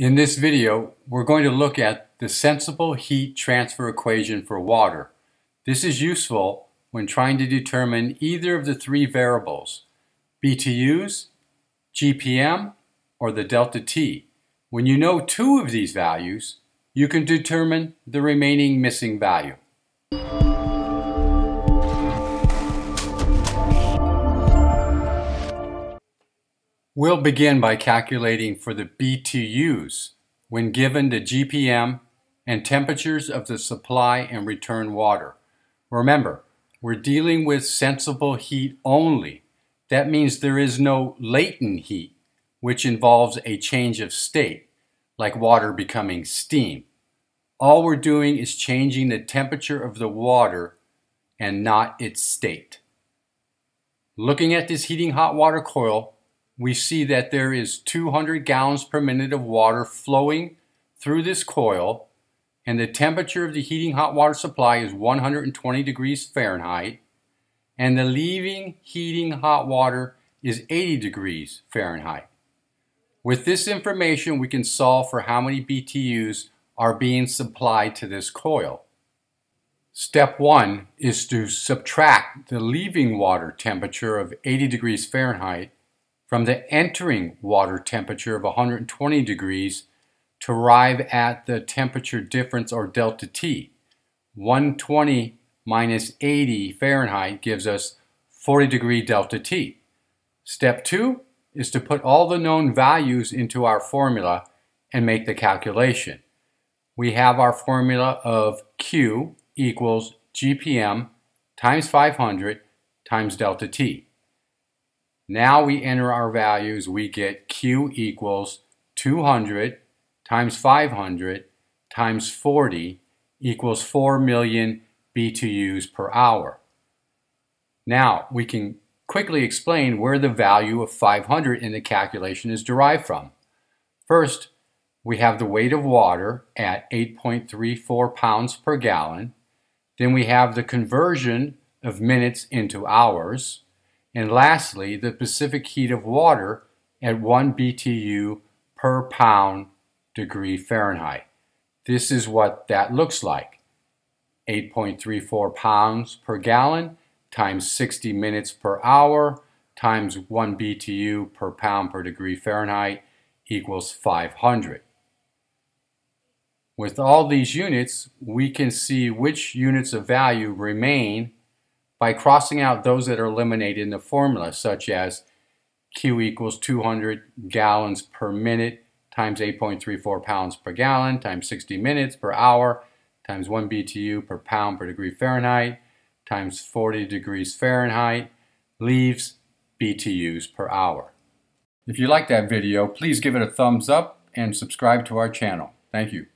In this video, we're going to look at the sensible heat transfer equation for water. This is useful when trying to determine either of the three variables, BTUs, GPM, or the delta T. When you know two of these values, you can determine the remaining missing value. We'll begin by calculating for the BTUs when given the GPM and temperatures of the supply and return water. Remember, we're dealing with sensible heat only. That means there is no latent heat, which involves a change of state, like water becoming steam. All we're doing is changing the temperature of the water and not its state. Looking at this heating hot water coil, we see that there is 200 gallons per minute of water flowing through this coil and the temperature of the heating hot water supply is 120 degrees Fahrenheit and the leaving heating hot water is 80 degrees Fahrenheit. With this information we can solve for how many BTUs are being supplied to this coil. Step 1 is to subtract the leaving water temperature of 80 degrees Fahrenheit from the entering water temperature of 120 degrees to arrive at the temperature difference or delta T. 120 minus 80 Fahrenheit gives us 40 degree delta T. Step 2 is to put all the known values into our formula and make the calculation. We have our formula of Q equals GPM times 500 times delta T. Now we enter our values, we get Q equals 200 times 500 times 40 equals 4 million BTUs per hour. Now we can quickly explain where the value of 500 in the calculation is derived from. First, we have the weight of water at 8.34 pounds per gallon. Then we have the conversion of minutes into hours. And lastly, the specific heat of water at 1 BTU per pound degree Fahrenheit. This is what that looks like. 8.34 pounds per gallon times 60 minutes per hour times 1 BTU per pound per degree Fahrenheit equals 500. With all these units, we can see which units of value remain by crossing out those that are eliminated in the formula, such as Q equals 200 gallons per minute times 8.34 pounds per gallon times 60 minutes per hour times 1 BTU per pound per degree Fahrenheit times 40 degrees Fahrenheit leaves BTUs per hour. If you like that video, please give it a thumbs up and subscribe to our channel. Thank you.